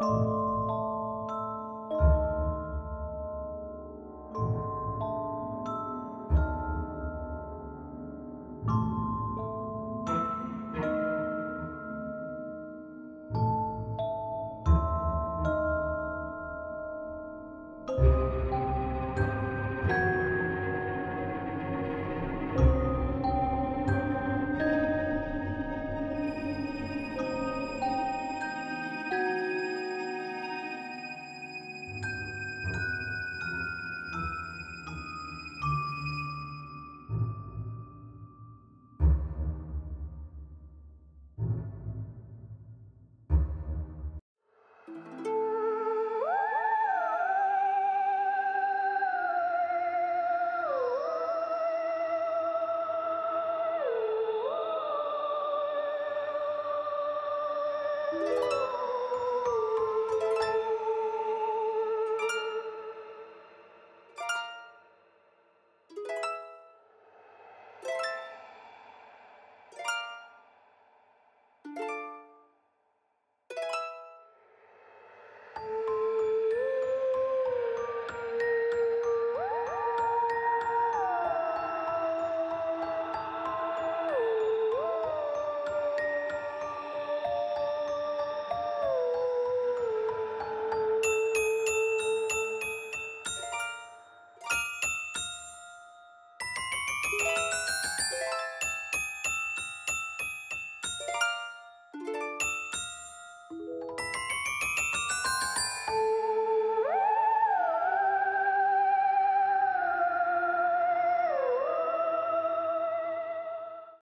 You